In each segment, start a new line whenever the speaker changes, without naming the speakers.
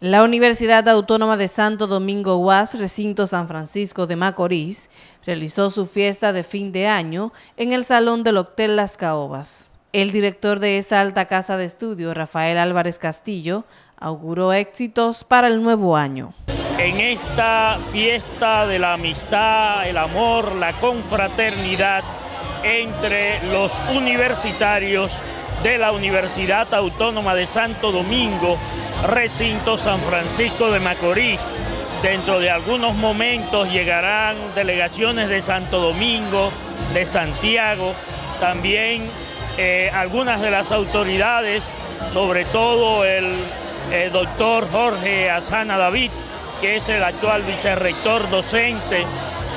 La Universidad Autónoma de Santo Domingo UAS, recinto San Francisco de Macorís, realizó su fiesta de fin de año en el Salón del Hotel Las Caobas. El director de esa alta casa de estudio, Rafael Álvarez Castillo, auguró éxitos para el nuevo año.
En esta fiesta de la amistad, el amor, la confraternidad entre los universitarios de la Universidad Autónoma de Santo Domingo, recinto San Francisco de Macorís. Dentro de algunos momentos llegarán delegaciones de Santo Domingo, de Santiago, también eh, algunas de las autoridades, sobre todo el, el doctor Jorge Azana David, que es el actual vicerrector docente,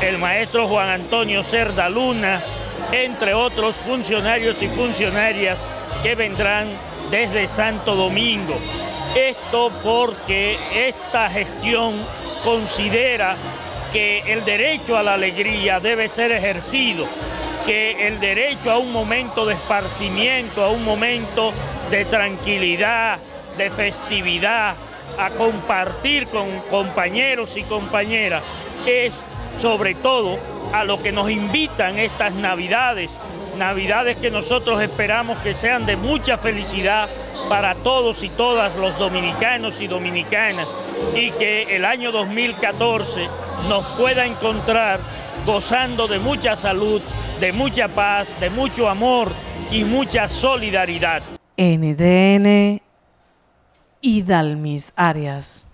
el maestro Juan Antonio Cerda Luna, entre otros funcionarios y funcionarias que vendrán desde Santo Domingo. Esto porque esta gestión considera que el derecho a la alegría debe ser ejercido, que el derecho a un momento de esparcimiento, a un momento de tranquilidad, de festividad, a compartir con compañeros y compañeras, es sobre todo a lo que nos invitan estas navidades, navidades que nosotros esperamos que sean de mucha felicidad para todos y todas los dominicanos y dominicanas y que el año 2014 nos pueda encontrar gozando de mucha salud, de mucha paz, de mucho amor y mucha solidaridad.
NDN y Arias.